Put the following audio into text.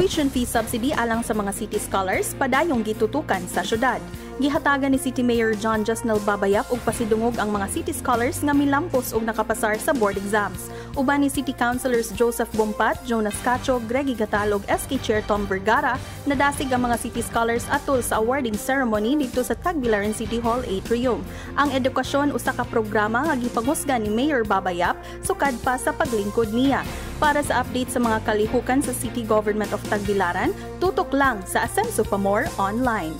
tuition fee subsidy alang sa mga city scholars padayong gitutukan sa syudad. Gihatagan ni City Mayor John Jasnel Babayap og pasidungog ang mga city scholars nga milampos og nakapasar sa board exams. Uban ni City Councilors Joseph Bompat, Jonas Cacho, Greggy Gatalog, SK Chair Tom Vergara, nadasig ang mga city scholars atol sa awarding ceremony dito sa Tagbilaran City Hall Atrium. Ang edukasyon usa ka programa nga gipanghusga ni Mayor Babayap sukad pa sa paglingkod niya. Para sa update sa mga kalihukan sa City Government of Tagbilaran, tutok lang sa Asenso Pamor online.